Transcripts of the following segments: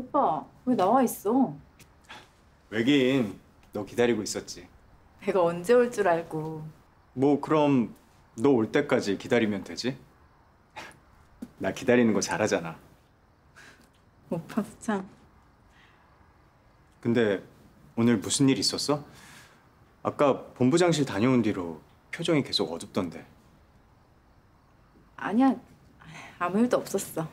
오빠 왜 나와 있어? 왜긴 너 기다리고 있었지. 내가 언제 올 줄 알고 뭐 그럼 너 올 때까지 기다리면 되지. 나 기다리는 거 잘하잖아. 오빠도 참 근데 오늘 무슨 일 있었어? 아까 본부장실 다녀온 뒤로 표정이 계속 어둡던데. 아니야 아무 일도 없었어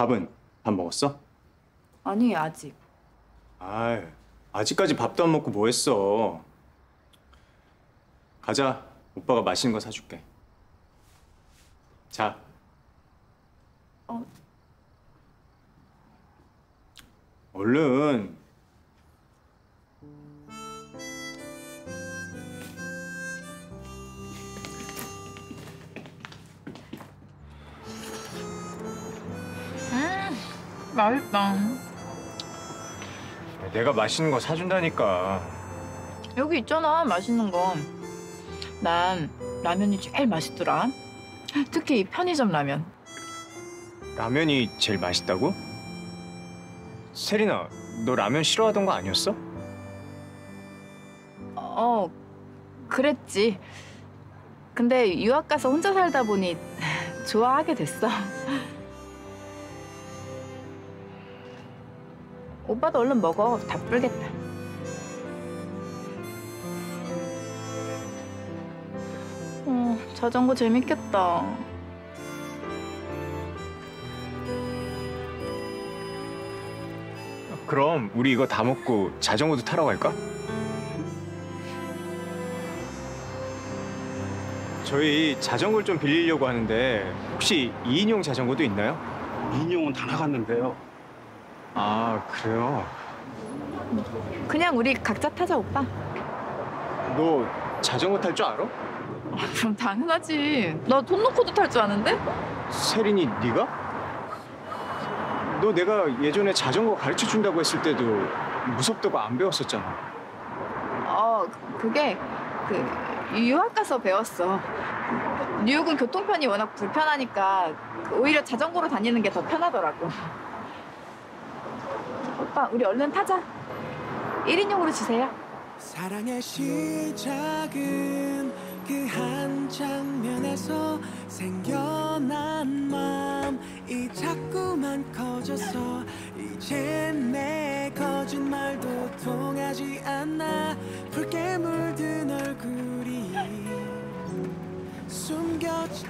밥은 밥 먹었어? 아니 아직 아, 아직까지 밥도 안 먹고 뭐 했어? 가자. 오빠가 맛있는 거 사줄게. 자. 어. 얼른. 맛있다 내가 맛있는 거 사준다니까. 여기 있잖아 맛있는 거 난 라면이 제일 맛있더라 특히 이 편의점 라면 라면이 제일 맛있다고? 세리나, 너 라면 싫어하던 거 아니었어? 어 그랬지 근데 유학 가서 혼자 살다 보니 좋아하게 됐어 오빠도 얼른 먹어 다 불겠다 어 자전거 재밌겠다 그럼 우리 이거 다 먹고 자전거도 타러 갈까? 저희 자전거를 좀 빌리려고 하는데 혹시 2인용 자전거도 있나요? 인형은 다 나갔는데요. 아 그래요? 그냥 우리 각자 타자 오빠 너 자전거 탈 줄 알아? 그럼 당연하지 나 돈 놓고도 탈 줄 아는데? 세린이 네가? 너 내가 예전에 자전거 가르쳐 준다고 했을 때도 무섭다고 안 배웠었잖아. 어, 그게 그 유학 가서 배웠어. 뉴욕은 교통편이 워낙 불편하니까 그 오히려 자전거로 다니는 게 더 편하더라고. 오빠, 우리 얼른 타자. 1인용으로 주세요. 사랑의 시작은 그 한 장면에서 생겨난 마음이 자꾸만 커져서 이제 내 거짓말도 통하지 않아 붉게 물든 얼굴이 숨겨진